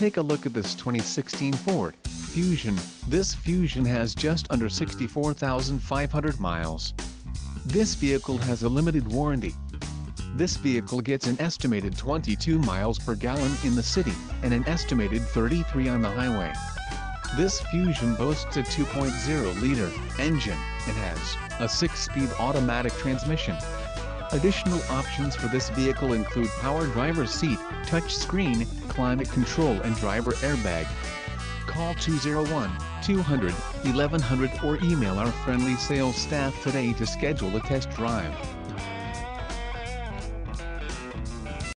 take a look at this 2016 Ford Fusion. This Fusion has just under 64,500 miles. This vehicle has a limited warranty. This vehicle gets an estimated 22 miles per gallon in the city, and an estimated 33 on the highway. This Fusion boasts a 2.0-liter engine, and has a 6-speed automatic transmission. Additional options for this vehicle include power driver seat, touch screen, climate control and driver airbag. Call 201-200-1100 or email our friendly sales staff today to schedule a test drive.